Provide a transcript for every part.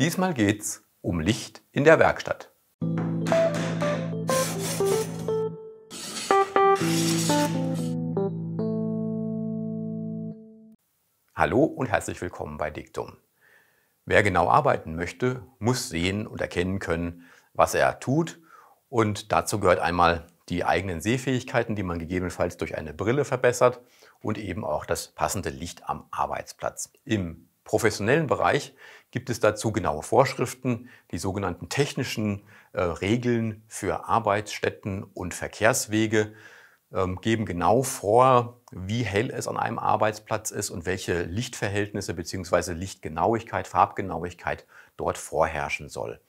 Diesmal geht's um Licht in der Werkstatt. Hallo und herzlich willkommen bei Diktum. Wer genau arbeiten möchte, muss sehen und erkennen können, was er tut. Und dazu gehört einmal die eigenen Sehfähigkeiten, die man gegebenenfalls durch eine Brille verbessert und eben auch das passende Licht am Arbeitsplatz. Im professionellen Bereich gibt es dazu genaue Vorschriften. Die sogenannten technischen äh, Regeln für Arbeitsstätten und Verkehrswege ähm, geben genau vor, wie hell es an einem Arbeitsplatz ist und welche Lichtverhältnisse bzw. Lichtgenauigkeit, Farbgenauigkeit dort vorherrschen soll.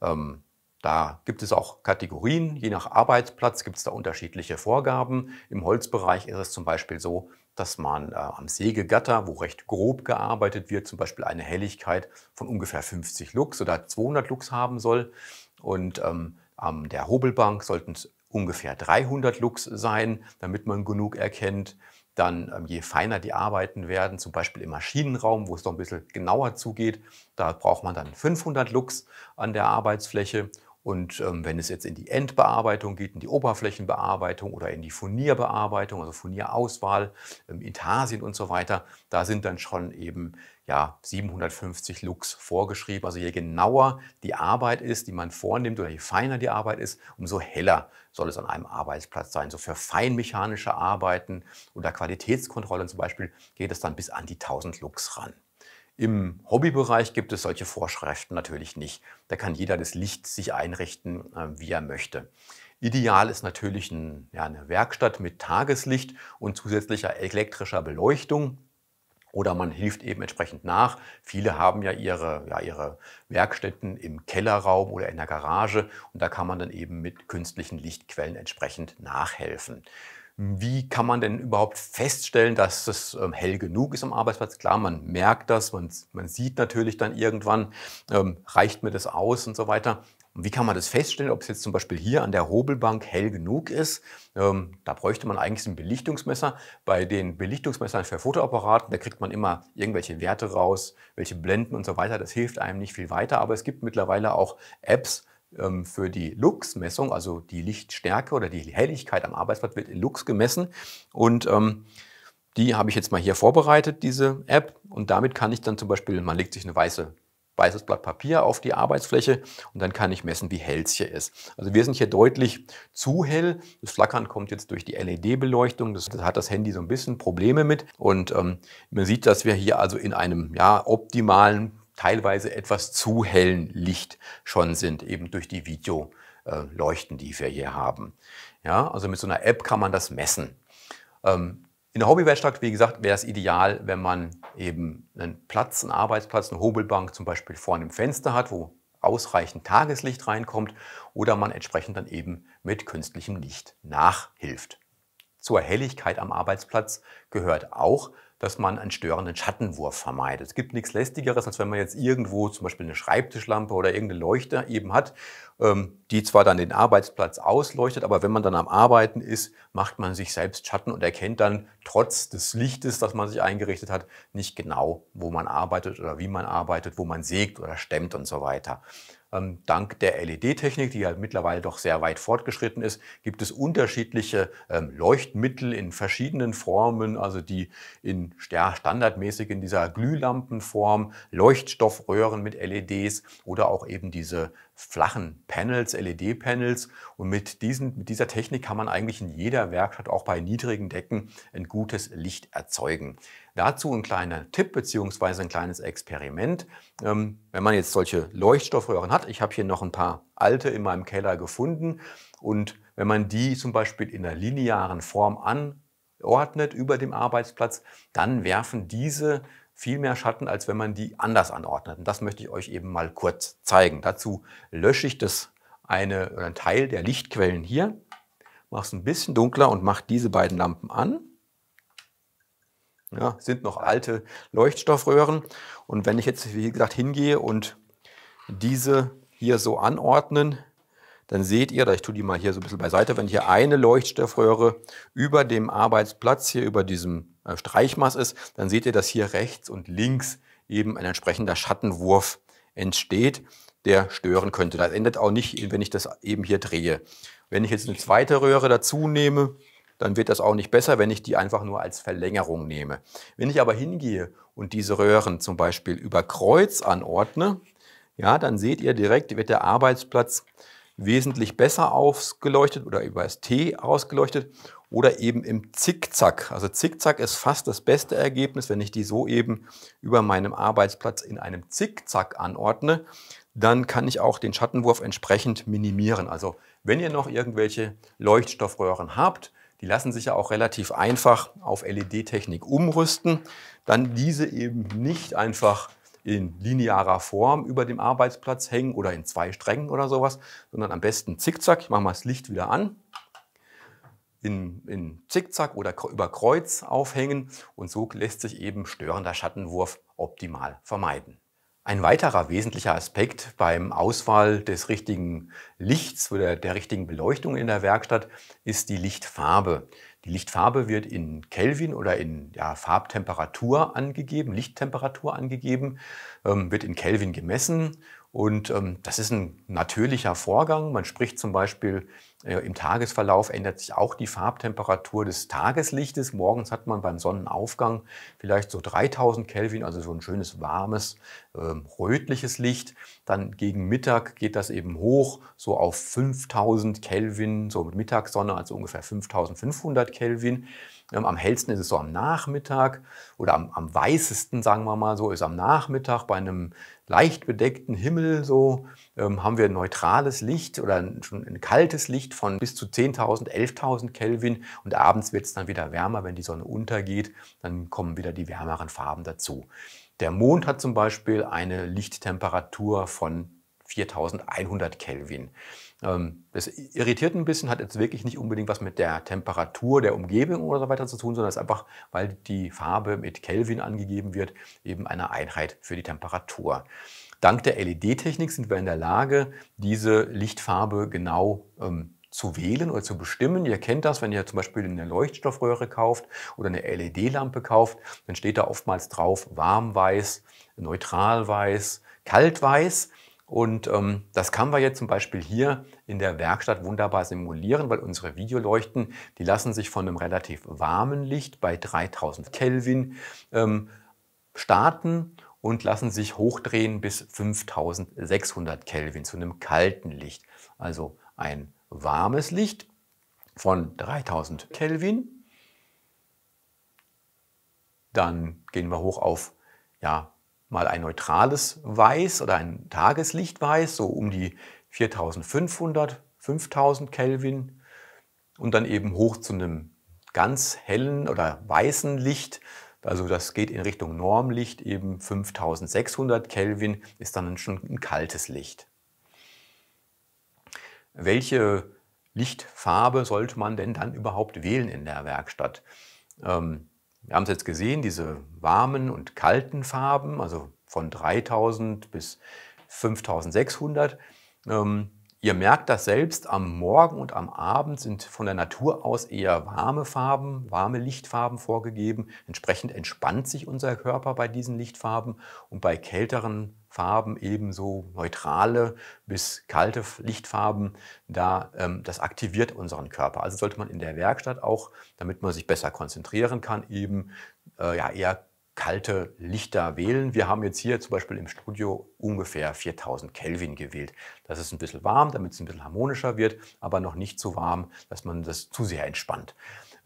Ähm, da gibt es auch Kategorien, je nach Arbeitsplatz gibt es da unterschiedliche Vorgaben. Im Holzbereich ist es zum Beispiel so, dass man äh, am Sägegatter, wo recht grob gearbeitet wird, zum Beispiel eine Helligkeit von ungefähr 50 Lux oder 200 Lux haben soll. Und ähm, an der Hobelbank sollten es ungefähr 300 Lux sein, damit man genug erkennt. Dann, ähm, je feiner die Arbeiten werden, zum Beispiel im Maschinenraum, wo es noch ein bisschen genauer zugeht, da braucht man dann 500 Lux an der Arbeitsfläche. Und ähm, wenn es jetzt in die Endbearbeitung geht, in die Oberflächenbearbeitung oder in die Furnierbearbeitung, also Furnierauswahl, ähm, Intarsien und so weiter, da sind dann schon eben ja, 750 Lux vorgeschrieben. Also je genauer die Arbeit ist, die man vornimmt oder je feiner die Arbeit ist, umso heller soll es an einem Arbeitsplatz sein. So für feinmechanische Arbeiten oder Qualitätskontrollen zum Beispiel geht es dann bis an die 1000 Lux ran. Im Hobbybereich gibt es solche Vorschriften natürlich nicht. Da kann jeder das Licht sich einrichten, äh, wie er möchte. Ideal ist natürlich ein, ja, eine Werkstatt mit Tageslicht und zusätzlicher elektrischer Beleuchtung. Oder man hilft eben entsprechend nach. Viele haben ja ihre, ja ihre Werkstätten im Kellerraum oder in der Garage und da kann man dann eben mit künstlichen Lichtquellen entsprechend nachhelfen. Wie kann man denn überhaupt feststellen, dass es ähm, hell genug ist am Arbeitsplatz? Klar, man merkt das, man, man sieht natürlich dann irgendwann, ähm, reicht mir das aus und so weiter. Und wie kann man das feststellen, ob es jetzt zum Beispiel hier an der Hobelbank hell genug ist? Ähm, da bräuchte man eigentlich ein Belichtungsmesser. Bei den Belichtungsmessern für Fotoapparaten, da kriegt man immer irgendwelche Werte raus, welche Blenden und so weiter. Das hilft einem nicht viel weiter. Aber es gibt mittlerweile auch Apps, für die Lux-Messung, also die Lichtstärke oder die Helligkeit am Arbeitsplatz wird in Lux gemessen. Und ähm, die habe ich jetzt mal hier vorbereitet, diese App. Und damit kann ich dann zum Beispiel, man legt sich eine weiße weißes Blatt Papier auf die Arbeitsfläche und dann kann ich messen, wie hell es hier ist. Also wir sind hier deutlich zu hell. Das Flackern kommt jetzt durch die LED-Beleuchtung. Das, das, hat das Handy so ein bisschen Probleme mit. Und ähm, man sieht, dass wir hier also in einem ja, optimalen teilweise etwas zu hellen Licht schon sind, eben durch die Videoleuchten, die wir hier haben. Ja, also mit so einer App kann man das messen. Ähm, in der Hobbywerkstatt, wie gesagt, wäre es ideal, wenn man eben einen Platz, einen Arbeitsplatz, eine Hobelbank zum Beispiel vor einem Fenster hat, wo ausreichend Tageslicht reinkommt oder man entsprechend dann eben mit künstlichem Licht nachhilft. Zur Helligkeit am Arbeitsplatz gehört auch, dass man einen störenden Schattenwurf vermeidet. Es gibt nichts lästigeres, als wenn man jetzt irgendwo zum Beispiel eine Schreibtischlampe oder irgendeine Leuchte eben hat, ähm, die zwar dann den Arbeitsplatz ausleuchtet, aber wenn man dann am Arbeiten ist, macht man sich selbst Schatten und erkennt dann trotz des Lichtes, das man sich eingerichtet hat, nicht genau, wo man arbeitet oder wie man arbeitet, wo man sägt oder stemmt und so weiter. Ähm, dank der LED-Technik, die ja mittlerweile doch sehr weit fortgeschritten ist, gibt es unterschiedliche ähm, Leuchtmittel in verschiedenen Formen, also die in ja, standardmäßig in dieser Glühlampenform, Leuchtstoffröhren mit LEDs oder auch eben diese flachen Panels, LED-Panels. Und mit, diesen, mit dieser Technik kann man eigentlich in jeder Werkstatt, auch bei niedrigen Decken, ein gutes Licht erzeugen. Dazu ein kleiner Tipp bzw. ein kleines Experiment. Ähm, wenn man jetzt solche Leuchtstoffröhren hat, ich habe hier noch ein paar alte in meinem Keller gefunden und wenn man die zum Beispiel in einer linearen Form anordnet über dem Arbeitsplatz, dann werfen diese viel mehr Schatten, als wenn man die anders anordnet. Und das möchte ich euch eben mal kurz zeigen. Dazu lösche ich das eine, oder einen Teil der Lichtquellen hier, mache es ein bisschen dunkler und mache diese beiden Lampen an. Ja, sind noch alte Leuchtstoffröhren. Und wenn ich jetzt, wie gesagt, hingehe und diese hier so anordnen, dann seht ihr, ich tue die mal hier so ein bisschen beiseite, wenn hier eine Leuchtstoffröhre über dem Arbeitsplatz, hier über diesem äh, Streichmaß ist, dann seht ihr, dass hier rechts und links eben ein entsprechender Schattenwurf entsteht, der stören könnte. Das ändert auch nicht, wenn ich das eben hier drehe. Wenn ich jetzt eine zweite Röhre dazu nehme, dann wird das auch nicht besser, wenn ich die einfach nur als Verlängerung nehme. Wenn ich aber hingehe und diese Röhren zum Beispiel über Kreuz anordne, ja, dann seht ihr direkt, wird der Arbeitsplatz wesentlich besser ausgeleuchtet oder über das T ausgeleuchtet oder eben im Zickzack. Also Zickzack ist fast das beste Ergebnis, wenn ich die so eben über meinem Arbeitsplatz in einem Zickzack anordne, dann kann ich auch den Schattenwurf entsprechend minimieren. Also wenn ihr noch irgendwelche Leuchtstoffröhren habt, die lassen sich ja auch relativ einfach auf LED-Technik umrüsten, dann diese eben nicht einfach in linearer Form über dem Arbeitsplatz hängen oder in zwei Strängen oder sowas, sondern am besten zickzack. Ich mache mal das Licht wieder an. In, in Zickzack oder über Kreuz aufhängen und so lässt sich eben störender Schattenwurf optimal vermeiden. Ein weiterer wesentlicher Aspekt beim Auswahl des richtigen Lichts oder der richtigen Beleuchtung in der Werkstatt ist die Lichtfarbe. Die Lichtfarbe wird in Kelvin oder in ja, Farbtemperatur angegeben, Lichttemperatur angegeben, ähm, wird in Kelvin gemessen und ähm, das ist ein natürlicher Vorgang. Man spricht zum Beispiel äh, im Tagesverlauf ändert sich auch die Farbtemperatur des Tageslichtes. Morgens hat man beim Sonnenaufgang vielleicht so 3000 Kelvin, also so ein schönes warmes ähm, rötliches Licht. Dann gegen Mittag geht das eben hoch, so auf 5000 Kelvin, so mit Mittagssonne, also ungefähr 5500 Kelvin. Ähm, am hellsten ist es so am Nachmittag oder am, am weißesten, sagen wir mal so, ist am Nachmittag bei einem leicht bedeckten Himmel so ähm, haben wir neutrales Licht oder schon ein kaltes Licht von bis zu 10.000, 11.000 Kelvin und abends wird es dann wieder wärmer, wenn die Sonne untergeht, dann kommen wieder die wärmeren Farben dazu. Der Mond hat zum Beispiel eine Lichttemperatur von 4100 Kelvin. Ähm, das irritiert ein bisschen, hat jetzt wirklich nicht unbedingt was mit der Temperatur der Umgebung oder so weiter zu tun, sondern es ist einfach, weil die Farbe mit Kelvin angegeben wird, eben eine Einheit für die Temperatur. Dank der LED-Technik sind wir in der Lage, diese Lichtfarbe genau ähm, zu wählen oder zu bestimmen. Ihr kennt das, wenn ihr zum Beispiel eine Leuchtstoffröhre kauft oder eine LED-Lampe kauft, dann steht da oftmals drauf warmweiß, neutralweiß, kaltweiß. Und ähm, das kann man jetzt zum Beispiel hier in der Werkstatt wunderbar simulieren, weil unsere Videoleuchten, die lassen sich von einem relativ warmen Licht bei 3000 Kelvin ähm, starten und lassen sich hochdrehen bis 5600 Kelvin zu einem kalten Licht. Also ein warmes Licht von 3000 Kelvin. Dann gehen wir hoch auf ja, mal ein neutrales Weiß oder ein Tageslichtweiß, so um die 4500, 5000 Kelvin und dann eben hoch zu einem ganz hellen oder weißen Licht. Also das geht in Richtung Normlicht, eben 5600 Kelvin ist dann schon ein kaltes Licht. Welche Lichtfarbe sollte man denn dann überhaupt wählen in der Werkstatt? Ähm, wir haben es jetzt gesehen, diese warmen und kalten Farben, also von 3000 bis 5600. Ähm, ihr merkt das selbst, am Morgen und am Abend sind von der Natur aus eher warme Farben, warme Lichtfarben vorgegeben. Entsprechend entspannt sich unser Körper bei diesen Lichtfarben und bei kälteren Farben ebenso neutrale bis kalte Lichtfarben, da ähm, das aktiviert unseren Körper. Also sollte man in der Werkstatt auch, damit man sich besser konzentrieren kann, eben äh, ja, eher kalte Lichter wählen. Wir haben jetzt hier zum Beispiel im Studio ungefähr 4000 Kelvin gewählt. Das ist ein bisschen warm, damit es ein bisschen harmonischer wird, aber noch nicht so warm, dass man das zu sehr entspannt.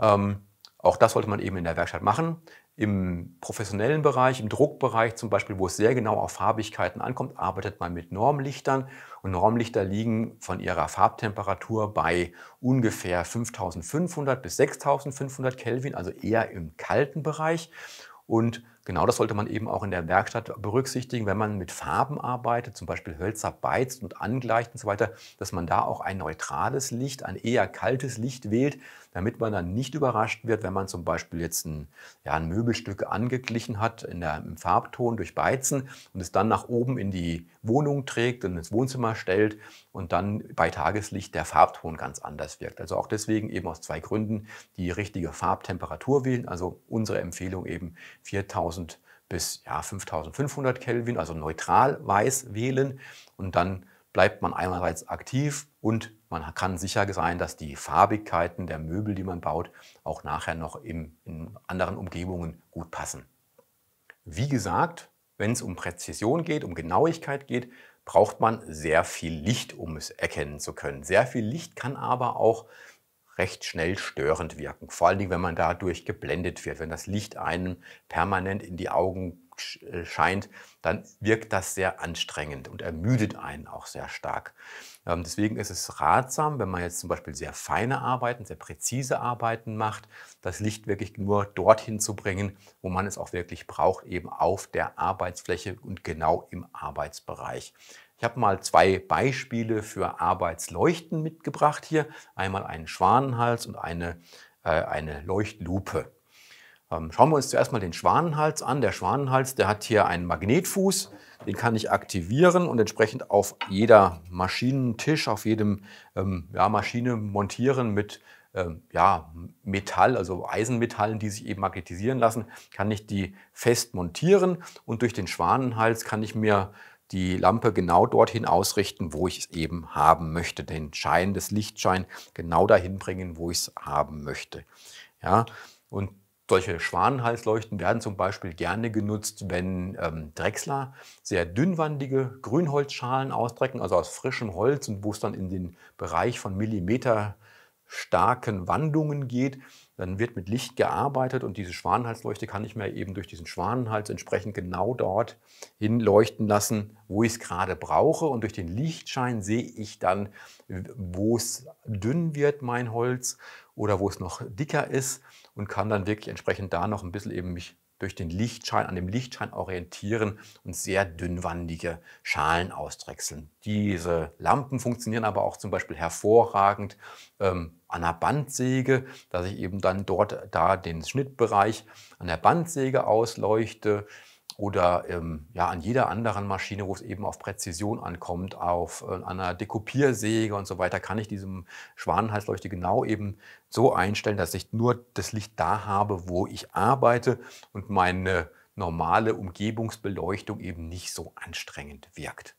Ähm, auch das sollte man eben in der Werkstatt machen. Im professionellen Bereich, im Druckbereich zum Beispiel, wo es sehr genau auf Farbigkeiten ankommt, arbeitet man mit Normlichtern. Und Normlichter liegen von ihrer Farbtemperatur bei ungefähr 5500 bis 6500 Kelvin, also eher im kalten Bereich. Und Genau das sollte man eben auch in der Werkstatt berücksichtigen, wenn man mit Farben arbeitet, zum Beispiel Hölzer beizt und angleicht und so weiter, dass man da auch ein neutrales Licht, ein eher kaltes Licht wählt, damit man dann nicht überrascht wird, wenn man zum Beispiel jetzt ein, ja, ein Möbelstück angeglichen hat in der, im Farbton durch Beizen und es dann nach oben in die Wohnung trägt und ins Wohnzimmer stellt und dann bei Tageslicht der Farbton ganz anders wirkt. Also auch deswegen eben aus zwei Gründen die richtige Farbtemperatur wählen. Also unsere Empfehlung eben 4000 bis ja, 5500 Kelvin, also neutral weiß wählen. Und dann bleibt man einerseits aktiv und man kann sicher sein, dass die Farbigkeiten der Möbel, die man baut, auch nachher noch im, in anderen Umgebungen gut passen. Wie gesagt, wenn es um Präzision geht, um Genauigkeit geht, braucht man sehr viel Licht, um es erkennen zu können. Sehr viel Licht kann aber auch recht schnell störend wirken. Vor allen Dingen, wenn man dadurch geblendet wird, wenn das Licht einem permanent in die Augen äh, scheint, dann wirkt das sehr anstrengend und ermüdet einen auch sehr stark. Ähm, deswegen ist es ratsam, wenn man jetzt zum Beispiel sehr feine Arbeiten, sehr präzise Arbeiten macht, das Licht wirklich nur dorthin zu bringen, wo man es auch wirklich braucht, eben auf der Arbeitsfläche und genau im Arbeitsbereich. Ich habe mal zwei Beispiele für Arbeitsleuchten mitgebracht hier. Einmal einen Schwanenhals und eine, äh, eine Leuchtlupe. Ähm, schauen wir uns zuerst mal den Schwanenhals an. Der Schwanenhals, der hat hier einen Magnetfuß, den kann ich aktivieren und entsprechend auf jeder Maschinentisch, auf jedem ähm, ja, Maschine montieren mit ähm, ja, Metall, also Eisenmetallen, die sich eben magnetisieren lassen, kann ich die fest montieren und durch den Schwanenhals kann ich mir die Lampe genau dorthin ausrichten, wo ich es eben haben möchte. Den Schein, das Lichtschein genau dahin bringen, wo ich es haben möchte. Ja, und solche Schwanenhalsleuchten werden zum Beispiel gerne genutzt, wenn ähm, Drechsler sehr dünnwandige Grünholzschalen ausdrecken, also aus frischem Holz und wo es dann in den Bereich von Millimeter starken Wandungen geht. Dann wird mit Licht gearbeitet und diese Schwanenhalsleuchte kann ich mir eben durch diesen Schwanenhals entsprechend genau dort hinleuchten lassen, wo ich es gerade brauche. Und durch den Lichtschein sehe ich dann, wo es dünn wird, mein Holz, oder wo es noch dicker ist und kann dann wirklich entsprechend da noch ein bisschen eben mich durch den Lichtschein, an dem Lichtschein orientieren und sehr dünnwandige Schalen ausdrechseln. Diese Lampen funktionieren aber auch zum Beispiel hervorragend ähm, an der Bandsäge, dass ich eben dann dort da den Schnittbereich an der Bandsäge ausleuchte, oder ähm, ja, an jeder anderen Maschine, wo es eben auf Präzision ankommt, auf äh, einer Dekopiersäge und so weiter, kann ich diesem Schwanenhalsleuchte genau eben so einstellen, dass ich nur das Licht da habe, wo ich arbeite und meine normale Umgebungsbeleuchtung eben nicht so anstrengend wirkt.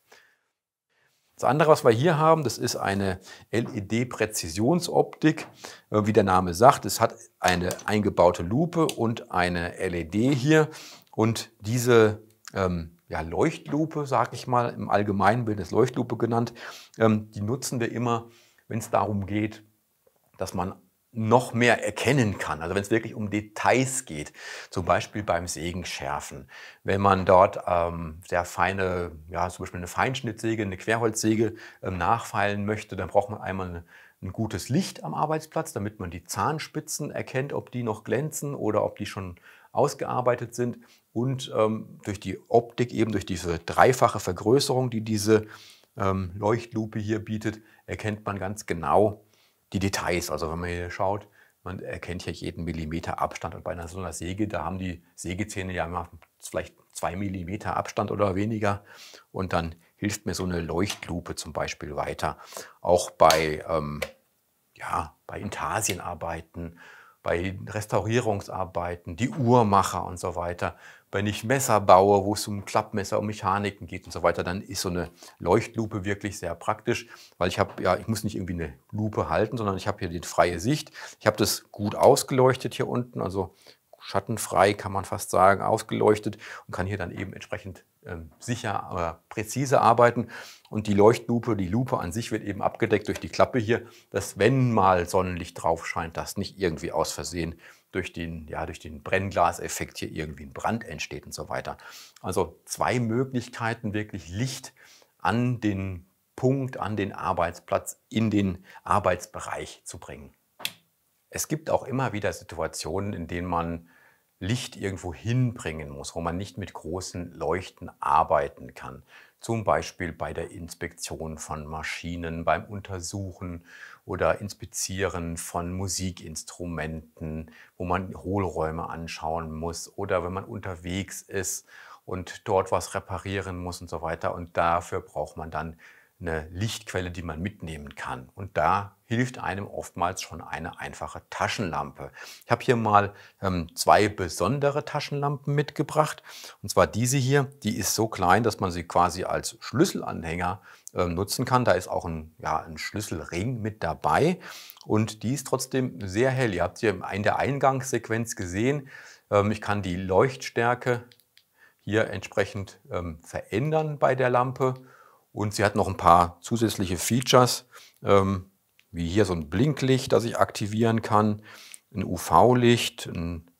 Das andere, was wir hier haben, das ist eine LED-Präzisionsoptik. Äh, wie der Name sagt, es hat eine eingebaute Lupe und eine LED hier. Und diese ähm, ja, Leuchtlupe, sage ich mal, im Allgemeinbild ist Leuchtlupe genannt, ähm, die nutzen wir immer, wenn es darum geht, dass man noch mehr erkennen kann. Also wenn es wirklich um Details geht, zum Beispiel beim Sägenschärfen. Wenn man dort ähm, sehr feine, ja zum Beispiel eine Feinschnittsäge, eine Querholzsäge ähm, nachfeilen möchte, dann braucht man einmal eine, ein gutes Licht am Arbeitsplatz, damit man die Zahnspitzen erkennt, ob die noch glänzen oder ob die schon ausgearbeitet sind und ähm, durch die Optik, eben durch diese dreifache Vergrößerung, die diese ähm, Leuchtlupe hier bietet, erkennt man ganz genau die Details. Also wenn man hier schaut, man erkennt hier jeden Millimeter Abstand und bei einer so einer Säge, da haben die Sägezähne ja immer vielleicht zwei Millimeter Abstand oder weniger und dann hilft mir so eine Leuchtlupe zum Beispiel weiter. Auch bei, ähm, ja, bei Intarsienarbeiten bei Restaurierungsarbeiten, die Uhrmacher und so weiter. Wenn ich Messer baue, wo es um Klappmesser, um Mechaniken geht und so weiter, dann ist so eine Leuchtlupe wirklich sehr praktisch, weil ich habe ja, ich muss nicht irgendwie eine Lupe halten, sondern ich habe hier die freie Sicht. Ich habe das gut ausgeleuchtet hier unten, also schattenfrei kann man fast sagen, ausgeleuchtet und kann hier dann eben entsprechend ähm, sicher, aber präzise arbeiten. Und die Leuchtlupe, die Lupe an sich wird eben abgedeckt durch die Klappe hier, dass wenn mal Sonnenlicht drauf scheint, dass nicht irgendwie aus Versehen durch den, ja, durch den Brennglaseffekt hier irgendwie ein Brand entsteht und so weiter. Also zwei Möglichkeiten, wirklich Licht an den Punkt, an den Arbeitsplatz, in den Arbeitsbereich zu bringen. Es gibt auch immer wieder Situationen, in denen man Licht irgendwo hinbringen muss, wo man nicht mit großen Leuchten arbeiten kann. Zum Beispiel bei der Inspektion von Maschinen, beim Untersuchen oder Inspizieren von Musikinstrumenten, wo man Hohlräume anschauen muss oder wenn man unterwegs ist und dort was reparieren muss und so weiter. Und dafür braucht man dann eine Lichtquelle, die man mitnehmen kann. Und da hilft einem oftmals schon eine einfache Taschenlampe. Ich habe hier mal ähm, zwei besondere Taschenlampen mitgebracht. Und zwar diese hier, die ist so klein, dass man sie quasi als Schlüsselanhänger äh, nutzen kann. Da ist auch ein, ja, ein Schlüsselring mit dabei. Und die ist trotzdem sehr hell. Ihr habt hier in der Eingangssequenz gesehen, ähm, ich kann die Leuchtstärke hier entsprechend ähm, verändern bei der Lampe. Und sie hat noch ein paar zusätzliche Features, ähm, wie hier so ein Blinklicht, das ich aktivieren kann, ein UV-Licht, ein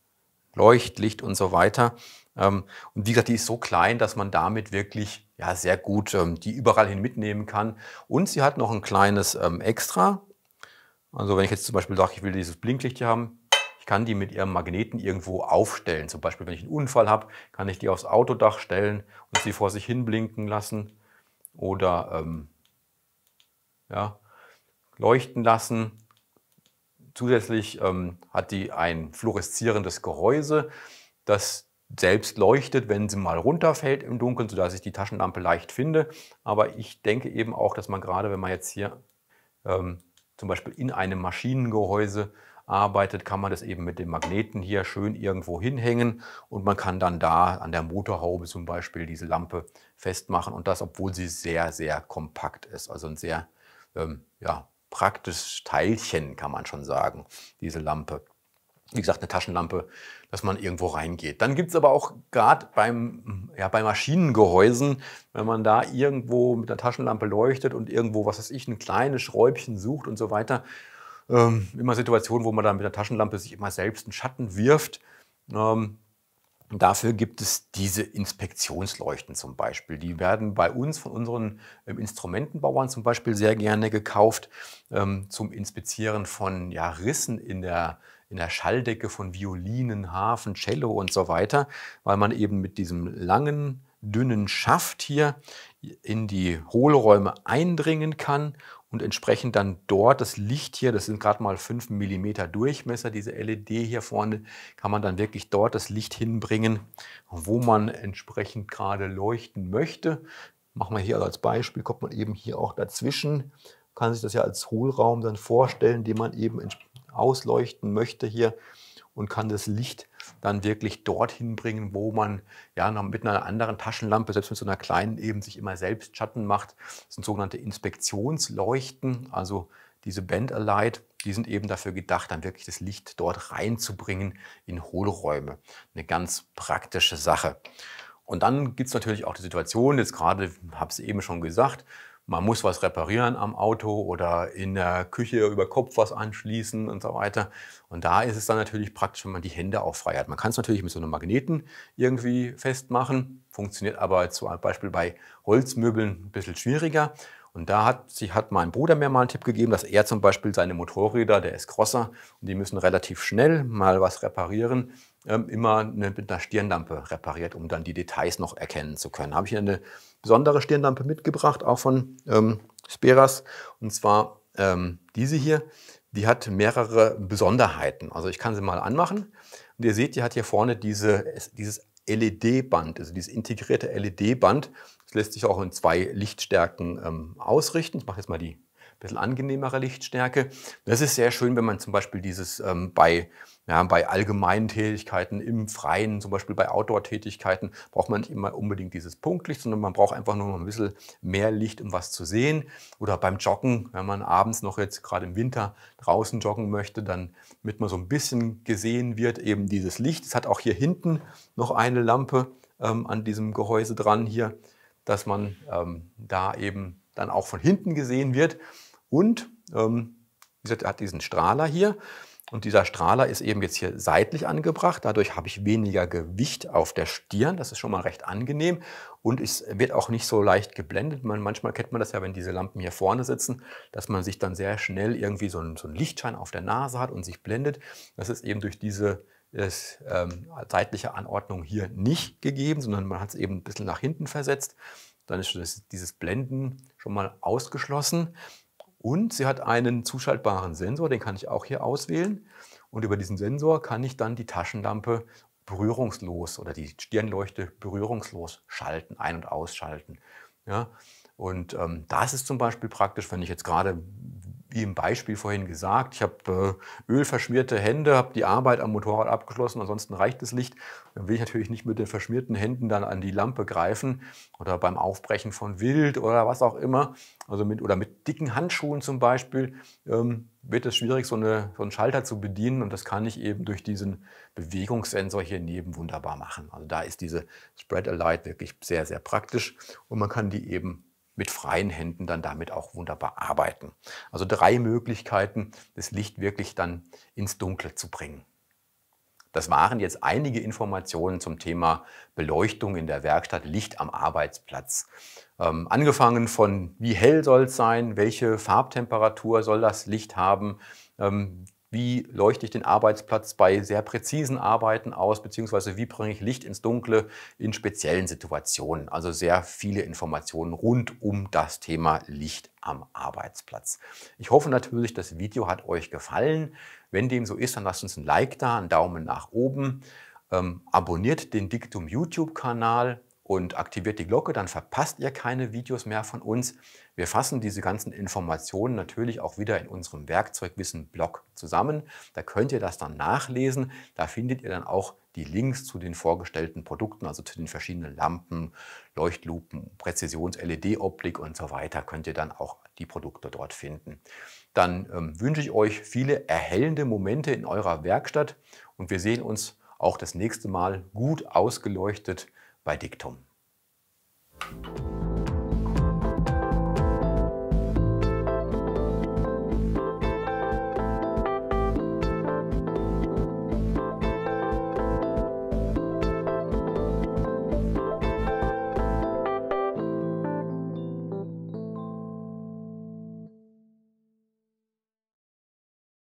Leuchtlicht und so weiter. Ähm, und wie gesagt, die ist so klein, dass man damit wirklich ja, sehr gut ähm, die überall hin mitnehmen kann. Und sie hat noch ein kleines ähm, Extra. Also wenn ich jetzt zum Beispiel sage, ich will dieses Blinklicht hier haben, ich kann die mit ihrem Magneten irgendwo aufstellen. Zum Beispiel, wenn ich einen Unfall habe, kann ich die aufs Autodach stellen und sie vor sich hin blinken lassen oder ähm, ja, leuchten lassen. Zusätzlich ähm, hat die ein fluoreszierendes Gehäuse, das selbst leuchtet, wenn sie mal runterfällt im Dunkeln, sodass ich die Taschenlampe leicht finde. Aber ich denke eben auch, dass man gerade, wenn man jetzt hier ähm, zum Beispiel in einem Maschinengehäuse arbeitet, kann man das eben mit dem Magneten hier schön irgendwo hinhängen und man kann dann da an der Motorhaube zum Beispiel diese Lampe festmachen und das, obwohl sie sehr, sehr kompakt ist. Also ein sehr ähm, ja, praktisches Teilchen, kann man schon sagen, diese Lampe. Wie gesagt, eine Taschenlampe, dass man irgendwo reingeht. Dann gibt es aber auch gerade beim, ja, bei Maschinengehäusen, wenn man da irgendwo mit der Taschenlampe leuchtet und irgendwo, was weiß ich, ein kleines Schräubchen sucht und so weiter, ähm, immer Situationen, wo man dann mit der Taschenlampe sich immer selbst einen Schatten wirft. Ähm, Dafür gibt es diese Inspektionsleuchten zum Beispiel. Die werden bei uns von unseren ähm, Instrumentenbauern zum Beispiel sehr gerne gekauft ähm, zum Inspizieren von ja, Rissen in der, in der Schalldecke von Violinen, Harfen, Cello und so weiter, weil man eben mit diesem langen, dünnen Schaft hier in die Hohlräume eindringen kann und entsprechend dann dort das Licht hier, das sind gerade mal 5 mm Durchmesser, diese LED hier vorne, kann man dann wirklich dort das Licht hinbringen, wo man entsprechend gerade leuchten möchte. Machen wir hier als Beispiel, kommt man eben hier auch dazwischen, kann sich das ja als Hohlraum dann vorstellen, den man eben ausleuchten möchte hier und kann das Licht dann wirklich dorthin bringen, wo man ja mit einer anderen Taschenlampe, selbst mit so einer kleinen eben, sich immer selbst Schatten macht. Das sind sogenannte Inspektionsleuchten, also diese Band-Alight, die sind eben dafür gedacht, dann wirklich das Licht dort reinzubringen in Hohlräume. Eine ganz praktische Sache. Und dann gibt es natürlich auch die Situation, jetzt gerade, habe es eben schon gesagt, man muss was reparieren am Auto oder in der Küche über Kopf was anschließen und so weiter. Und da ist es dann natürlich praktisch, wenn man die Hände auch frei hat. Man kann es natürlich mit so einem Magneten irgendwie festmachen, funktioniert aber zum Beispiel bei Holzmöbeln ein bisschen schwieriger. Und da hat, sich, hat mein Bruder mir mal einen Tipp gegeben, dass er zum Beispiel seine Motorräder, der ist Crosser, und die müssen relativ schnell mal was reparieren, ähm, immer eine, mit einer Stirnlampe repariert, um dann die Details noch erkennen zu können. Habe ich hier eine besondere Stirnlampe mitgebracht, auch von ähm, Speras, und zwar ähm, diese hier. Die hat mehrere Besonderheiten. Also ich kann sie mal anmachen. Und ihr seht, die hat hier vorne diese, dieses LED-Band, also dieses integrierte LED-Band. Das lässt sich auch in zwei Lichtstärken ähm, ausrichten. Ich mache jetzt mal die bisschen angenehmere Lichtstärke. Das ist sehr schön, wenn man zum Beispiel dieses ähm, bei, ja, bei allgemeinen Tätigkeiten im Freien, zum Beispiel bei Outdoor-Tätigkeiten, braucht man nicht immer unbedingt dieses Punktlicht, sondern man braucht einfach nur noch ein bisschen mehr Licht, um was zu sehen. Oder beim Joggen, wenn man abends noch jetzt gerade im Winter draußen joggen möchte, dann mit man so ein bisschen gesehen wird, eben dieses Licht. Es hat auch hier hinten noch eine Lampe ähm, an diesem Gehäuse dran hier, dass man ähm, da eben dann auch von hinten gesehen wird. Und ähm, wie gesagt, er hat diesen Strahler hier. Und dieser Strahler ist eben jetzt hier seitlich angebracht. Dadurch habe ich weniger Gewicht auf der Stirn. Das ist schon mal recht angenehm. Und es wird auch nicht so leicht geblendet. Man, manchmal kennt man das ja, wenn diese Lampen hier vorne sitzen, dass man sich dann sehr schnell irgendwie so einen, so einen Lichtschein auf der Nase hat und sich blendet. Das ist eben durch diese ist, ähm, seitliche Anordnung hier nicht gegeben, sondern man hat es eben ein bisschen nach hinten versetzt. Dann ist dieses Blenden schon mal ausgeschlossen. Und sie hat einen zuschaltbaren Sensor, den kann ich auch hier auswählen. Und über diesen Sensor kann ich dann die Taschenlampe berührungslos oder die Stirnleuchte berührungslos schalten, ein- und ausschalten. Ja, Und ähm, das ist zum Beispiel praktisch, wenn ich jetzt gerade wie im Beispiel vorhin gesagt, ich habe äh, ölverschmierte Hände, habe die Arbeit am Motorrad abgeschlossen, ansonsten reicht das Licht. Dann will ich natürlich nicht mit den verschmierten Händen dann an die Lampe greifen oder beim Aufbrechen von Wild oder was auch immer. Also mit, oder mit dicken Handschuhen zum Beispiel ähm, wird es schwierig, so, eine, so einen Schalter zu bedienen und das kann ich eben durch diesen Bewegungssensor hier neben wunderbar machen. Also da ist diese Spread Alight wirklich sehr, sehr praktisch und man kann die eben mit freien Händen dann damit auch wunderbar arbeiten. Also drei Möglichkeiten, das Licht wirklich dann ins Dunkle zu bringen. Das waren jetzt einige Informationen zum Thema Beleuchtung in der Werkstatt, Licht am Arbeitsplatz. Ähm, angefangen von, wie hell soll es sein, welche Farbtemperatur soll das Licht haben, ähm, wie leuchte ich den Arbeitsplatz bei sehr präzisen Arbeiten aus, beziehungsweise wie bringe ich Licht ins Dunkle in speziellen Situationen. Also sehr viele Informationen rund um das Thema Licht am Arbeitsplatz. Ich hoffe natürlich, das Video hat euch gefallen. Wenn dem so ist, dann lasst uns ein Like da, einen Daumen nach oben. Ähm, abonniert den Diktum YouTube-Kanal und aktiviert die Glocke, dann verpasst ihr keine Videos mehr von uns. Wir fassen diese ganzen Informationen natürlich auch wieder in unserem Werkzeugwissen-Blog zusammen. Da könnt ihr das dann nachlesen. Da findet ihr dann auch die Links zu den vorgestellten Produkten, also zu den verschiedenen Lampen, Leuchtlupen, Präzisions-LED-Optik und so weiter, könnt ihr dann auch die Produkte dort finden. Dann ähm, wünsche ich euch viele erhellende Momente in eurer Werkstatt und wir sehen uns auch das nächste Mal gut ausgeleuchtet bei Diktum.